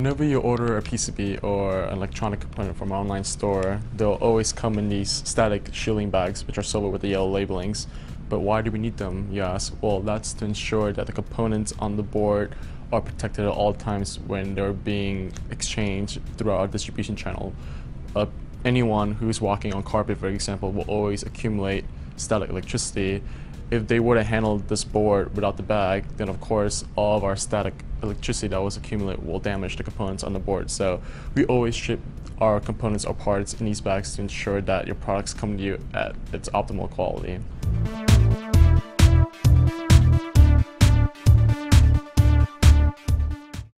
whenever you order a PCB or an electronic component from an online store, they'll always come in these static shielding bags, which are silver with the yellow labelings. But why do we need them, you ask? Well, that's to ensure that the components on the board are protected at all times when they're being exchanged throughout our distribution channel. Uh, anyone who's walking on carpet, for example, will always accumulate static electricity. If they were to handle this board without the bag, then of course all of our static electricity that was accumulated will damage the components on the board. So we always ship our components or parts in these bags to ensure that your products come to you at its optimal quality.